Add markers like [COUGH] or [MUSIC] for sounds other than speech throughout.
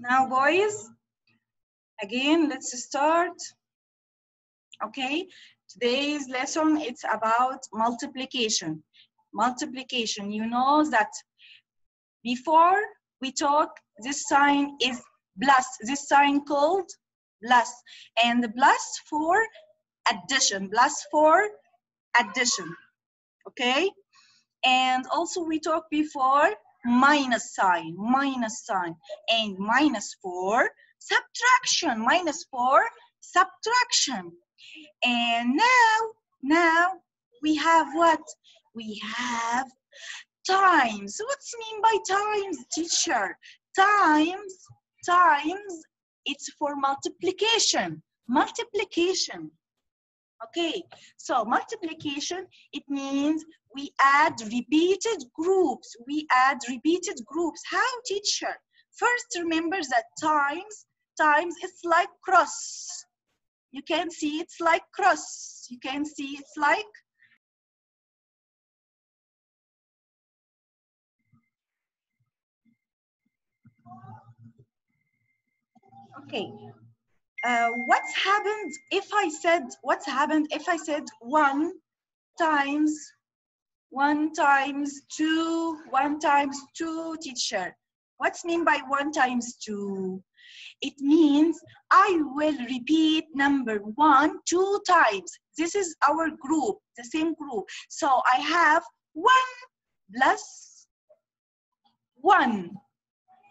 Now, boys, again, let's start. Okay, today's lesson, it's about multiplication. Multiplication, you know that before we talk, this sign is plus, this sign called plus, and the plus for addition, plus for addition, okay? And also we talked before minus sign, minus sign, and 4, subtraction, 4, subtraction. And now, now we have what? We have times. What's mean by times, teacher? Times, times, it's for multiplication. Multiplication. Okay, so multiplication, it means we add repeated groups. We add repeated groups. How, teacher? First, remember that times, times, it's like cross. You can see it's like cross. You can see it's like Okay. Uh, what's happened if I said, what's happened if I said one times, one times two, one times two teacher? What's mean by one times two? It means I will repeat number one two times. This is our group, the same group. So I have one plus one.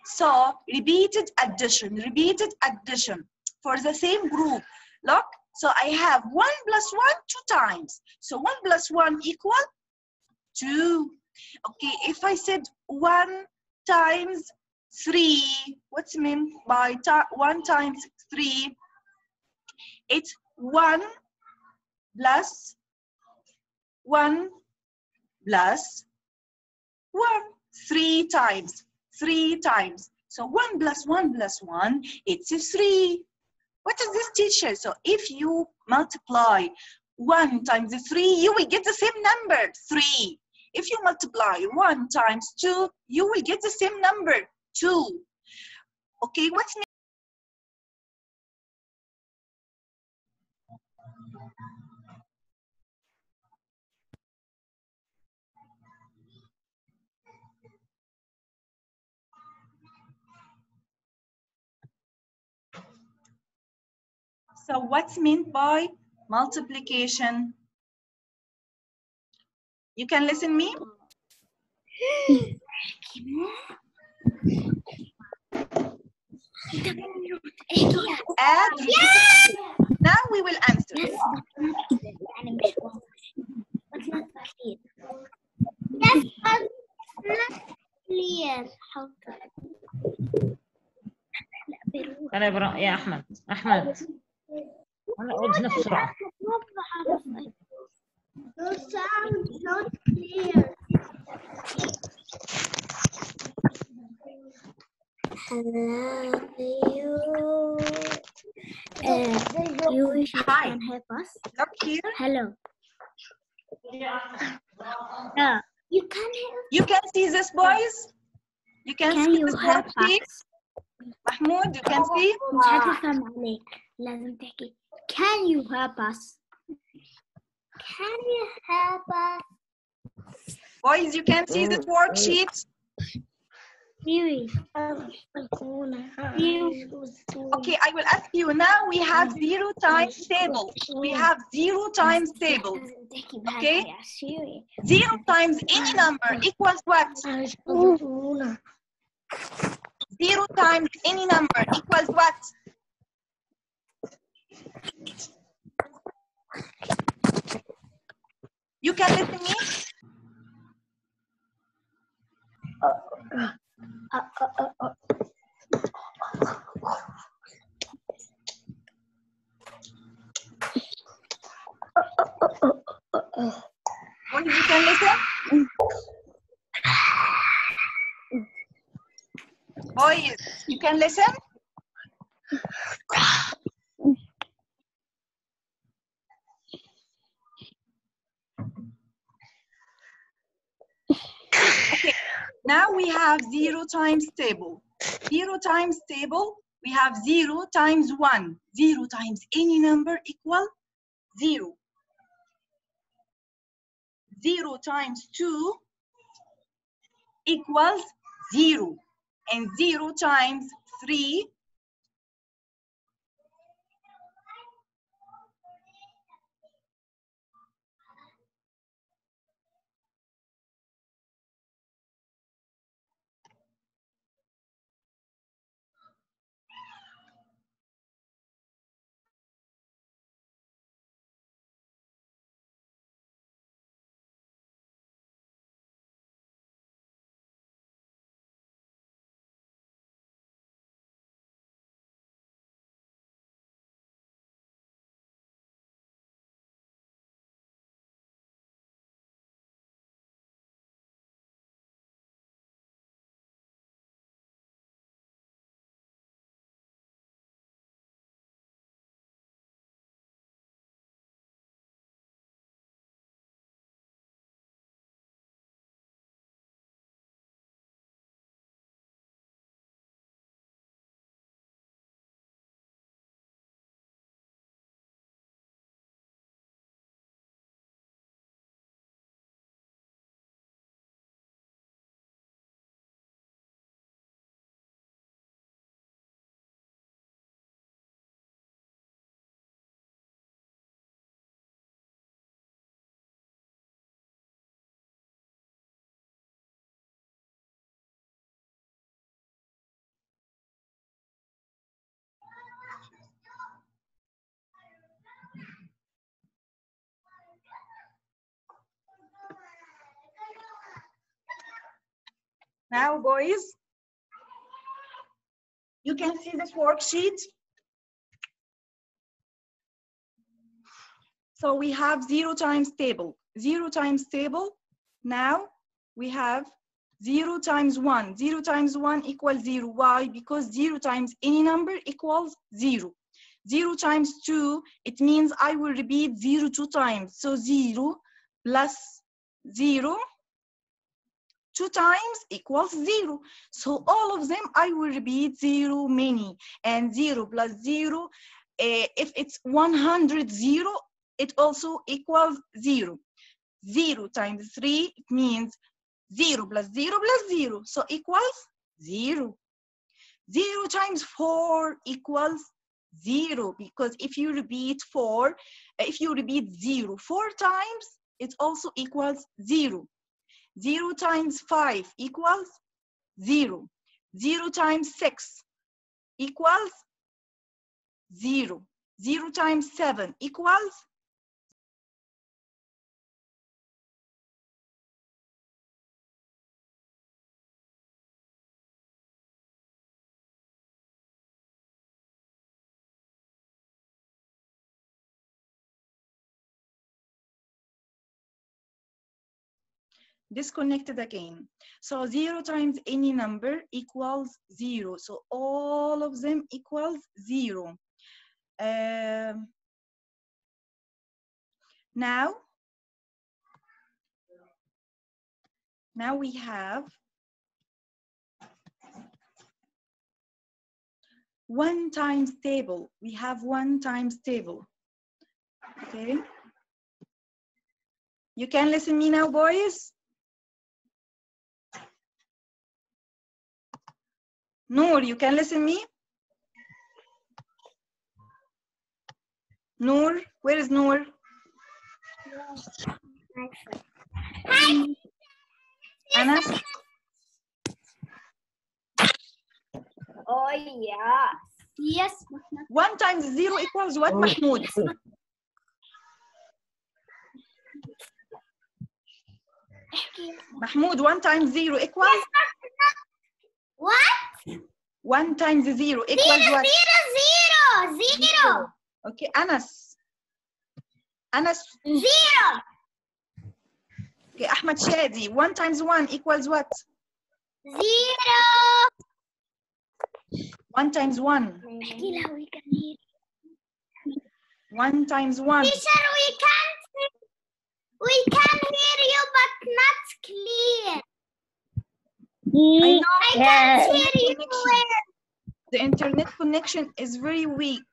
So repeated addition, repeated addition for the same group. Look, so I have one plus one two times. So one plus one equal two. Okay, if I said one times three, what's mean by one times three? It's one plus one plus one, three times three times. So one plus one plus one, it's a three. What is this teach teacher? So if you multiply one times three, you will get the same number, three. If you multiply one times two, you will get the same number, two. Okay, what's So what's meant by multiplication? You can listen me? Add. Yes! Now we will answer. Yes, but not clear. How انا يا يا احمد احمد انا اقعد هنا بسرعه The sound not clear. Hello, you. Uh, you wish you Hi. can help us? Look here. Hello. Yeah. You can help. You can see this, boys? You can, Can see you this help worksheet? us? Mahmoud, you can see? مش هتفهم عليك لازم تحكي can you help us? Can you help us? Boys, you can see this mm, worksheet? Siri. Okay, I will ask you now. We have zero times table. We have zero times table. Okay. Siri. Zero times any number equals what? Zero times any number equals what? You can listen me? Boys, you can listen? Boys, you can listen? Okay, now we have zero times table. Zero times table, we have zero times one. Zero times any number equal zero. Zero times two equals zero. And zero times three Now, boys, you can see this worksheet. So we have zero times table, zero times table. Now we have zero times one, zero times one equals zero. Why? Because zero times any number equals zero. Zero times two, it means I will repeat zero two times. So zero plus zero two times equals zero. So all of them, I will repeat zero many and zero plus zero. uh, if it's 100 zero, it also equals zero. Zero times three, it means zero plus zero plus zero. So equals zero. Zero times four equals zero because if you repeat four, if you repeat zero four times, it also equals zero. 0 times 5 equals 0. 0 times 6 equals 0. 0 times 7 equals disconnected again. So zero times any number equals zero. So all of them equals zero. Um, now, now we have one times table. We have one times table. Okay. You can listen me now, boys? Noor, you can listen me? Noor, where is Noor? Anas? Oh yeah. Yes. One times zero equals what, oh. Mahmoud? Mahmoud, one times zero equals? What? 1 times 0 equals zero, what? Zero, zero, zero. Okay, Anas. Anas. Zero. Okay, Ahmad Shadi. 1 times 1 equals what? Zero. 1 times 1. One times one. Teacher, we can't, we can't hear you, but not clear. I mm-hmm. know Yes. the internet connection. The internet connection is very weak.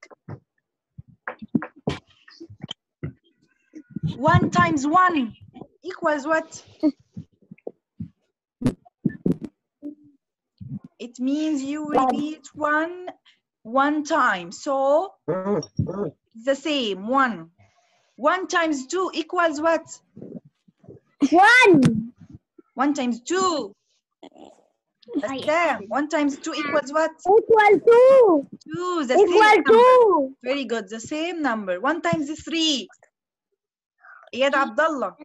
One times one equals what? It means you repeat one one time. So the same one. One times two equals what? One. One times two. Aslam, one times two equals what? Equal two. Two. The same Equal number. two. Very good. The same number. One times three. Iyad Abdullah.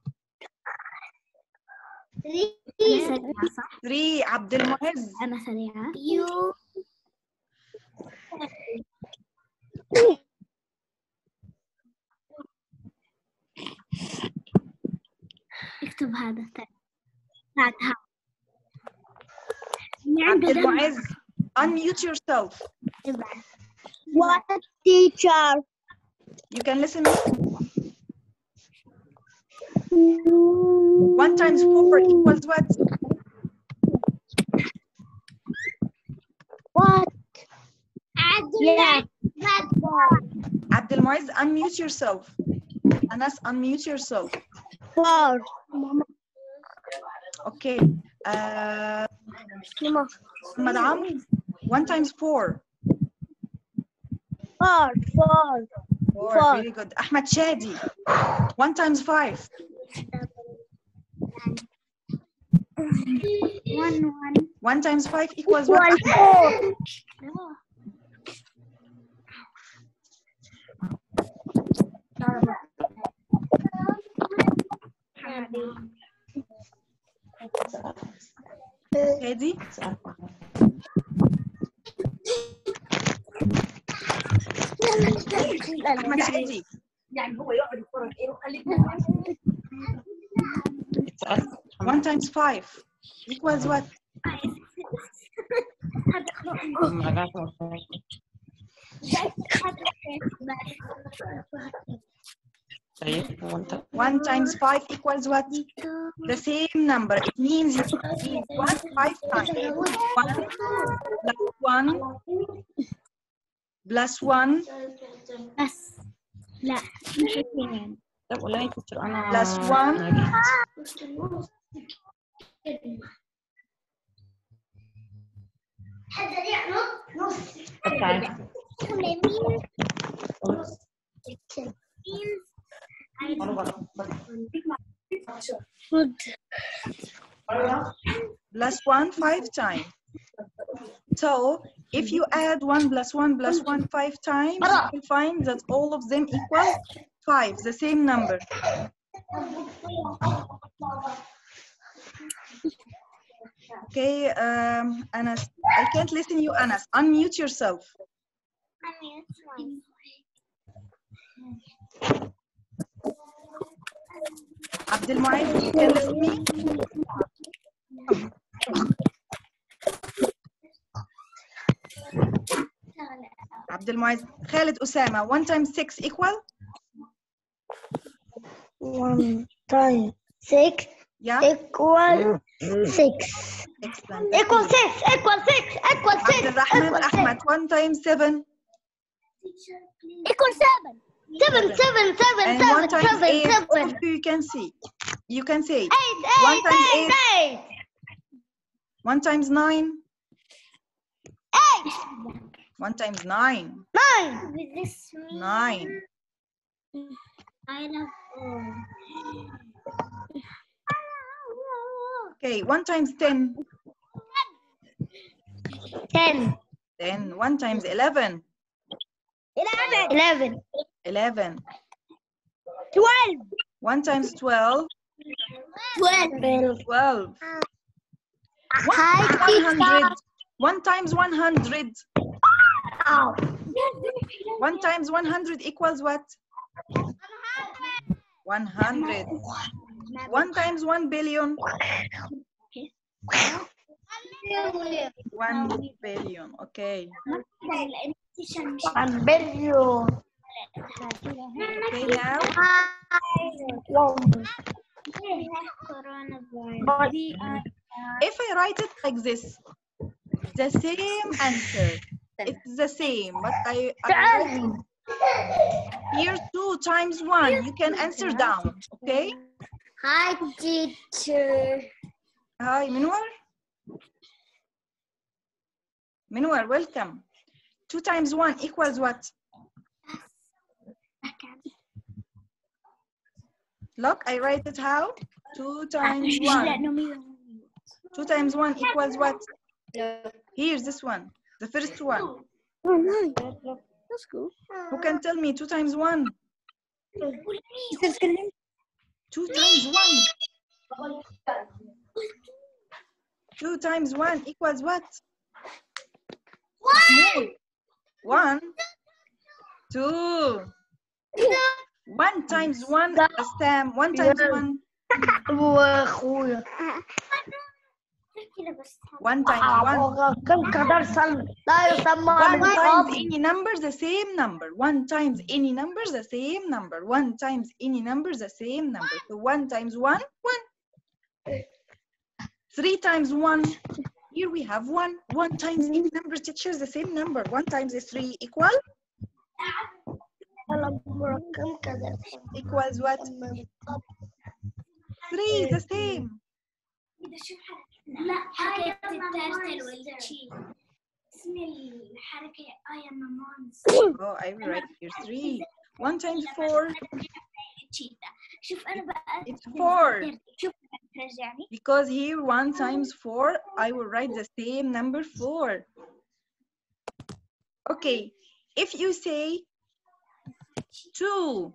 Three. Abdul Mu'izz. أنا سريعة. You. اكتب هذا بعدها Abdul Unmute yourself. What teacher? You can listen. One times four equals what? What? Yeah. Abdul Mu'izz, unmute yourself. Anas, unmute yourself. Four. Okay. Uh, Madam, one times four. Four. Four. Four. Four. Very good. Ahmad Shadi. One times five. One. One. One times five equals one. Equal Ahmad? four. Shadi. One times five equals what? One times five equals what? The same number. It means you repeat one five times. One plus one plus one بس لا مش اثنين طب والله كنت انا Plus one. أنا جيت. طب تعالى. plus one five times. So if you add one plus one plus one five times, you find that all of them equal five, the same number. Okay, um, Anas, I can't listen you, Anas. Unmute yourself. Abdul Mu'ayz, you can listen me? Abdul Mu'ayz. Khalid Usama, one times six equal? One time six Yeah? equal six. Excellent. Equal six. Equal six. Equal six. Abdul Rahman Equal six. Ahmad, one times seven. Equal seven. Seven. Seven. Seven. And Seven. one times Seven. eight. All Seven. of you you can see. You can say. Eight. One Eight. times Eight. Eight. One times nine. Eight. One times nine. Nine. Nine. I love Okay, one times ten. Ten. Ten. One times eleven. Eleven. Eleven. Eleven. Twelve. One times twelve. Twelve. Twelve. Hi, One hundred. One times one hundred. Ow. One times one hundred equals what? One hundred. One times one billion. One billion. Okay. One billion. Okay now. If I write it like this, the same answer. It's the same, but I, I here two times one. You can answer down, okay? Hi, teacher. Hi, Minwar. Minwar, welcome. Two times one equals what? Look, I write it how? Two [LAUGHS] times one. Two times one equals what? Here's this one. The first one. Oh, nice. That's cool. Who can tell me two times one? Two times one. Two times one equals what? Mahmoud. One. Two. One times one, Sam. One times one. واخويا One times one. كم قدر سلم لا يسمى One من times قبل any number, the same number. One times any number, the same number. One times any number, the same number. So one times one, one. Three times one. Here we have one. One times any number, teacher, the same number. One times three equal كم قدر equals what? Three, the same. لا حركة الترتل والشي اسم الحركة I am a monster Oh, I will write here three. One times four, شوف أنا بقى it's four. شوف ترجعني Because here one times four, I will write the same number four. Okay, if you say two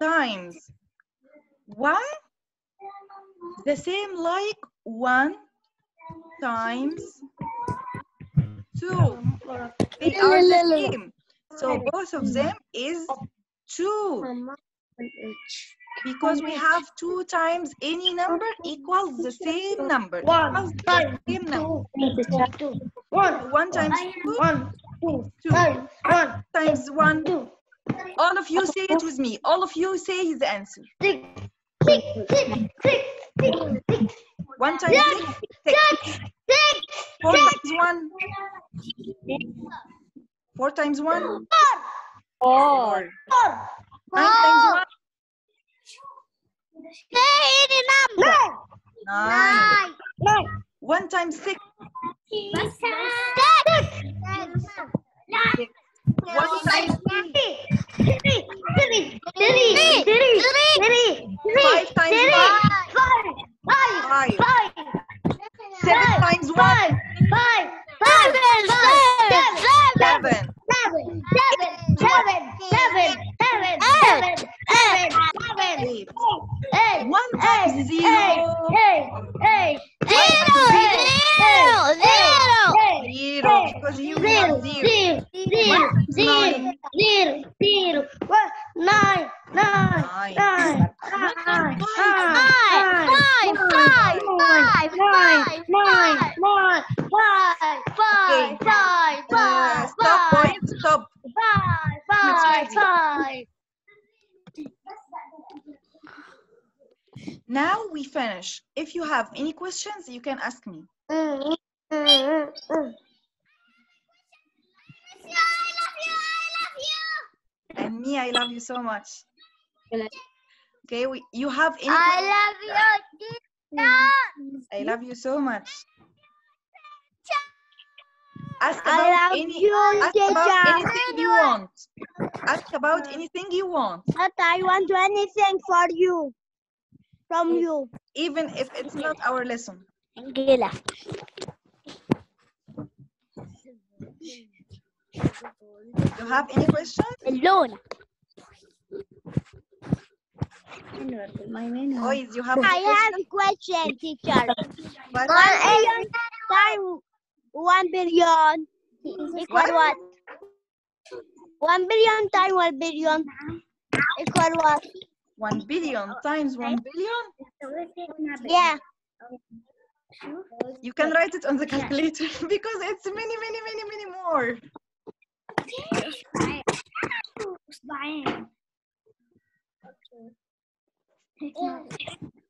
times one, the same like one times two. They [LAUGHS] are the same. So both of them is two. Because we have two times any number equals the same number. One Equals times same number. two one One times two, one two two times one times one. two All of you say it with me. All of you say his answer. six six six six six six One times six, six. six Four times one. Four times one. Four. four Nine times one. any number Nine. nine One times six. بس Six. One times three. Five times one. Five. Seven times one. Seven. Eight. One times zero. Zero. Because here we have zero. Zero, zero, zero, one, nine, nine, Nine. nine, One nine, times nine, Five, five, five, five, nine, five. nine, five, five, Okay. five, Uh, five, stop five, point. Stop. five, Let's five, ready. five. Now we finish. If you have any questions, you can ask me. Mm, mm, mm, mm. And me, I love you so much. Okay, we, you have any? I love you. I love you so much. Ask about any. you, Ask about anything you want. Ask about anything you want, But I want anything for you. From you. even if it's not our lesson. Angela. You have any questions? Alone. Boys, you have I have a question, teacher. What? One billion times one billion equal What? what? One billion times one billion equal what? One billion times one billion? Yeah. You can write it on the calculator [LAUGHS] because it's many, many, many, many more. Okay.